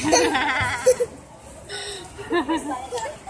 Ha ha ha. ha ha